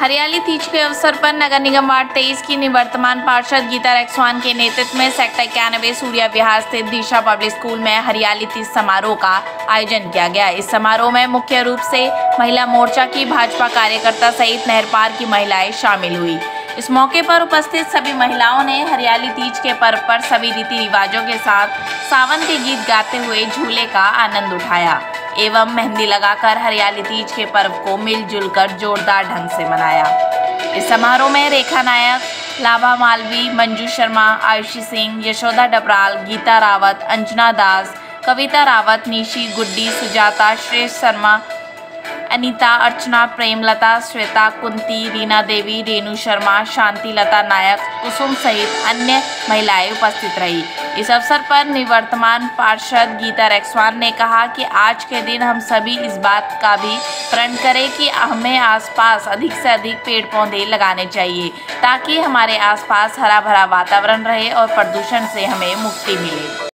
हरियाली तीज के अवसर पर नगर निगम वार्ड तेईस की निवर्तमान पार्षद गीता रेक्सवान के नेतृत्व में सेक्टर इक्यानवे सूर्या विहार स्थित दिशा पब्लिक स्कूल में हरियाली तीज समारोह का आयोजन किया गया। इस समारोह में मुख्य रूप से महिला मोर्चा की भाजपा कार्यकर्ता सहित नहरपार की महिलाएँ शामिल हुई। इस मौके पर उपस्थित सभी महिलाओं ने हरियाली तीज के पर्व पर सभी रीति रिवाजों के साथ सावन के गीत गाते हुए झूले का आनंद उठाया। एवं मेहंदी लगाकर हरियाली तीज के पर्व को मिलजुल कर जोरदार ढंग से मनाया। इस समारोह में रेखा नायक, लाभा मालवी, मंजू शर्मा, आयुषी सिंह, यशोदा डबराल, गीता रावत, अंजना दास, कविता रावत, निशी गुड्डी, सुजाता, श्रेष्ठ शर्मा अनीता, अर्चना, प्रेमलता, श्वेता, कुंती, रीना देवी, रेणु शर्मा शांति लता नायक, कुसुम सहित अन्य महिलाएँ उपस्थित रही। इस अवसर पर निवर्तमान पार्षद गीता रेक्सवान ने कहा कि आज के दिन हम सभी इस बात का भी प्रण करें कि हमें आसपास अधिक से अधिक पेड़ पौधे लगाने चाहिए, ताकि हमारे आसपास हरा भरा वातावरण रहे और प्रदूषण से हमें मुक्ति मिले।